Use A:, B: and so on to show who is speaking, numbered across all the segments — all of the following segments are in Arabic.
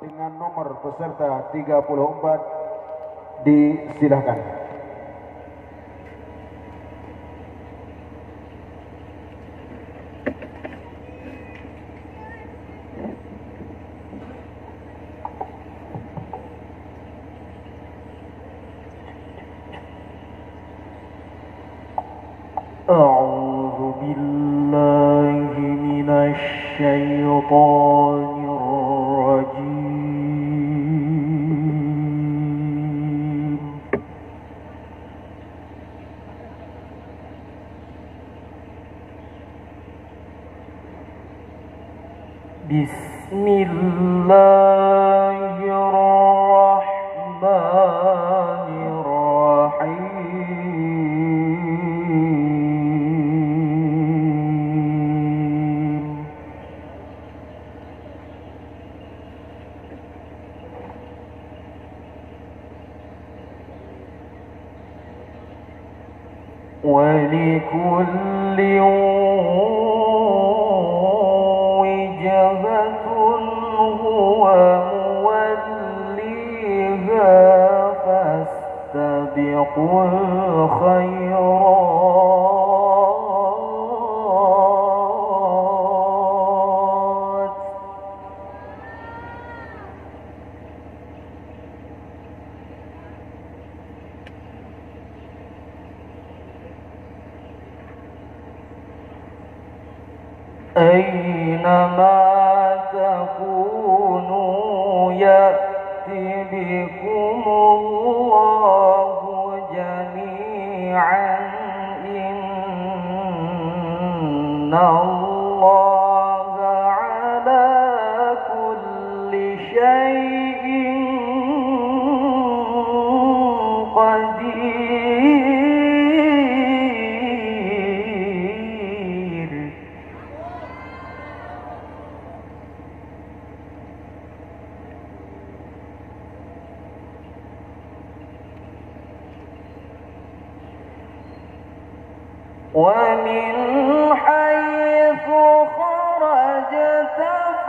A: dengan nomor peserta 34 disilahkan.
B: أينما تكونوا يأت بكم الله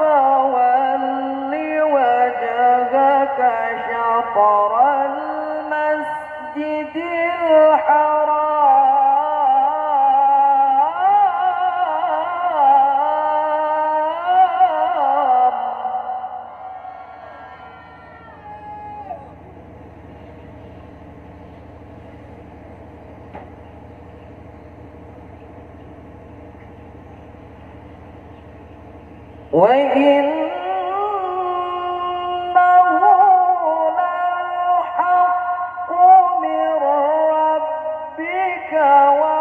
B: فول وجهك شطرا وإنه لحق من ربك وإنه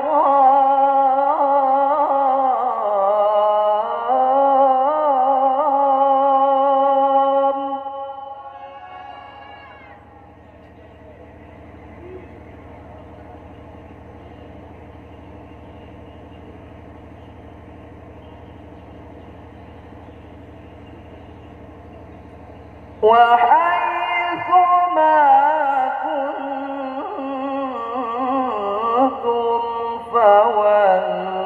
B: فَوَلَّ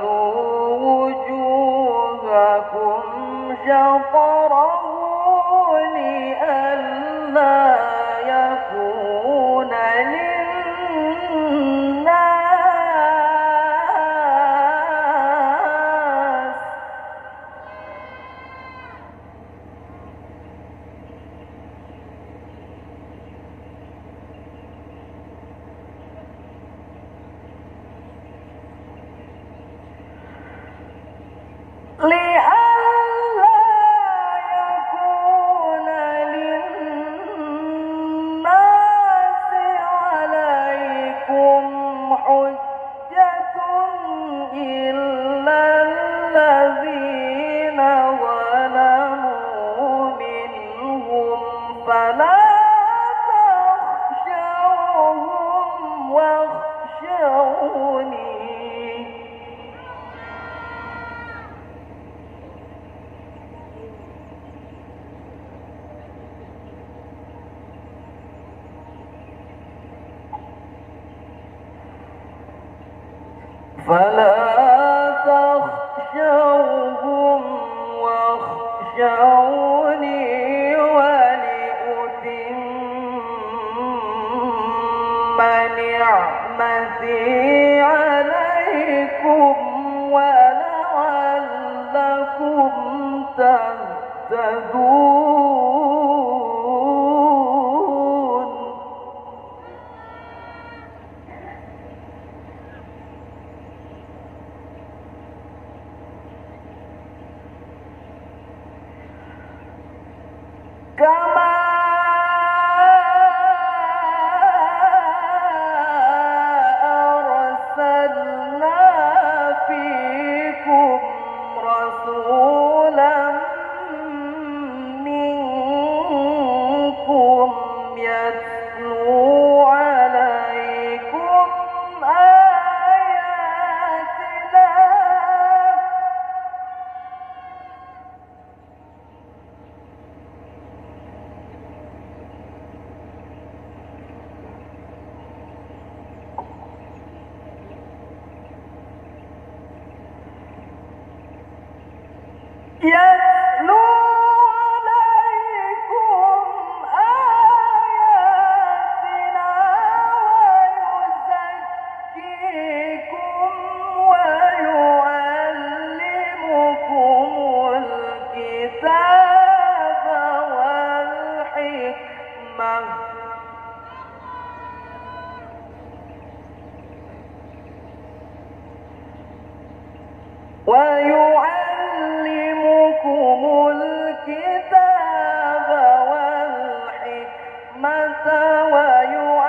B: ويعلمكم الكتاب والحكمة ويعلمكم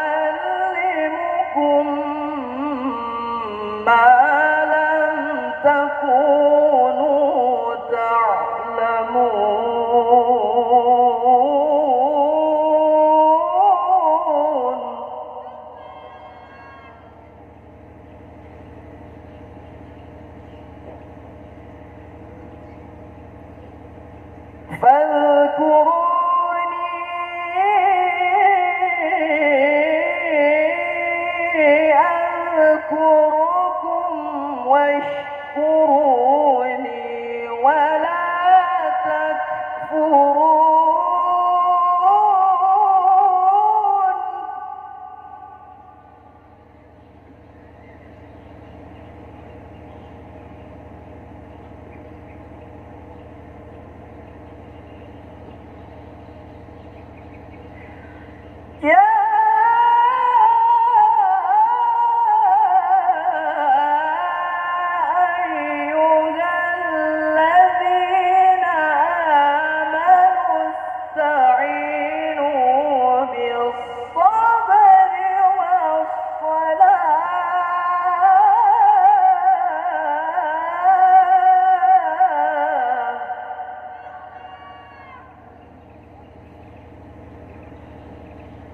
B: ما لم تكونوا فل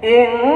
B: إن